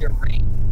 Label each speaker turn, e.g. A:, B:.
A: your ring.